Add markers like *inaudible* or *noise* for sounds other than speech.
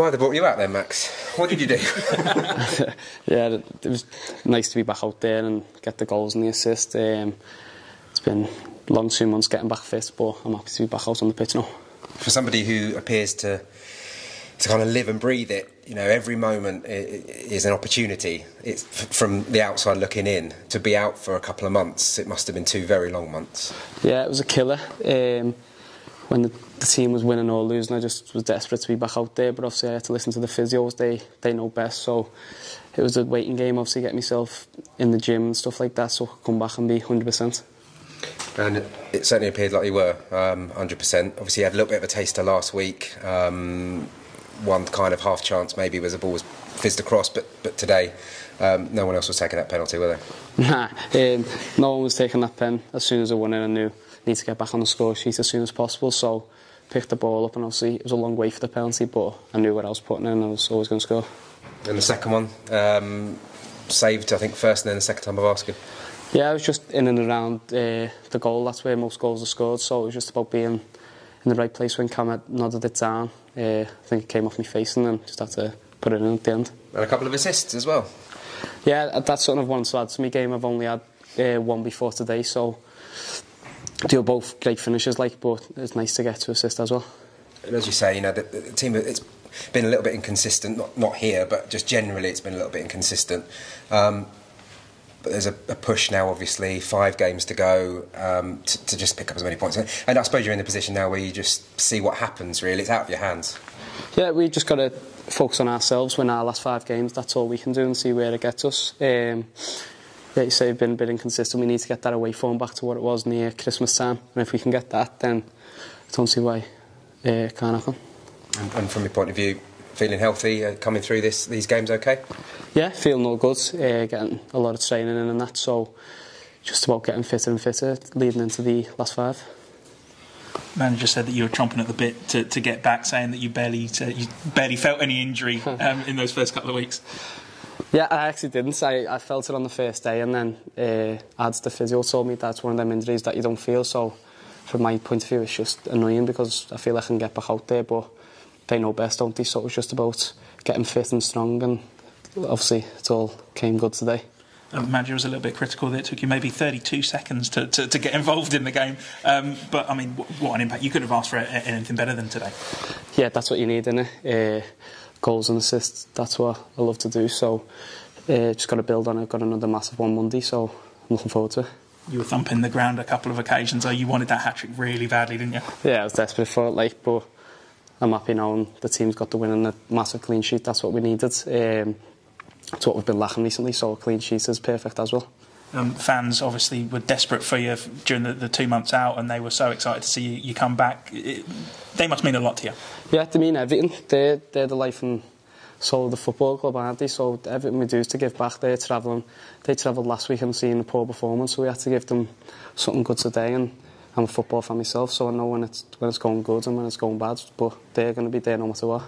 Why they brought you out there, Max? What did you do? *laughs* yeah, it was nice to be back out there and get the goals and the assist. Um, it's been long two months getting back fit, but I'm happy to be back out on the pitch now. For somebody who appears to to kind of live and breathe it, you know, every moment is an opportunity. It's from the outside looking in to be out for a couple of months. It must have been two very long months. Yeah, it was a killer. Um, when the, the team was winning or losing, I just was desperate to be back out there. But obviously, I had to listen to the physios. They they know best. So it was a waiting game. Obviously, get myself in the gym and stuff like that, so I could come back and be 100%. And it certainly appeared like you were um, 100%. Obviously, you had a little bit of a taster last week. Um, one kind of half chance maybe was a ball was fizzed across, but but today um, no one else was taking that penalty, were they? *laughs* Nah, um, no one was taking that pen. As soon as I won it, I knew need to get back on the score sheet as soon as possible. So picked the ball up and obviously it was a long way for the penalty, but I knew what I was putting in and I was always going to score. And the second one, um, saved I think first and then the second time of asking. Yeah, I was just in and around uh, the goal. That's where most goals are scored. So it was just about being in the right place when Cam nodded it down. Uh, I think it came off my face and then just had to put it in at the end. And a couple of assists as well. Yeah, that's sort of one to add to my game. I've only had uh, one before today, so they were both great finishes, like, but it's nice to get to assist as well. And as you say, you know, the, the team it's been a little bit inconsistent. Not not here, but just generally, it's been a little bit inconsistent. Um, but there's a, a, push now, obviously, five games to go um, to, to, just pick up as many points. And I suppose you're in the position now where you just see what happens. Really, it's out of your hands. Yeah, we just got to focus on ourselves. Win our last five games. That's all we can do, and see where it gets us. Um, yeah, you say we've been a bit inconsistent. We need to get that away form back to what it was near Christmas time. And if we can get that, then I don't see why uh, it can't happen. And, and from your point of view, feeling healthy, uh, coming through this these games okay? Yeah, feeling all good, uh, getting a lot of training in and that, so just about getting fitter and fitter leading into the last five. Manager said that you were chomping at the bit to, to get back, saying that you barely to, you barely felt any injury *laughs* um, in those first couple of weeks. Yeah, I actually didn't. I, I felt it on the first day, and then uh, Ads, the physio, told me that's one of them injuries that you don't feel. So, from my point of view, it's just annoying because I feel I can get back out there, but they know best, don't they? So it was just about getting fit and strong, and obviously it all came good today. The manager was a little bit critical that it took you maybe 32 seconds to, to, to get involved in the game. Um, but I mean, what an impact! You could have asked for anything better than today. Yeah, that's what you need, innit? Uh, goals and assists. That's what I love to do. So uh, just got to build on it. Got another massive one Monday, so I'm looking forward to it. You were thumping the ground a couple of occasions. Oh, you wanted that hat trick really badly, didn't you? Yeah, I was desperate for it, like, but I'm happy now the team's got the win and a massive clean sheet. That's what we needed. Um, it's what we've been lacking recently, so a clean sheet is perfect as well. Um, fans obviously were desperate for you during the, the, two months out, and they were so excited to see you, you come back. It, they must mean a lot to you. Yeah, they mean everything. They're, they're the life and soul of the football club, aren't they? So everything we do is to give back. They're travelling. They travelled last week and seen a poor performance, so we had to give them something good today. And I'm a football fan myself, so I know when it's when it's going good and when it's going bad. But they're going to be there no matter what.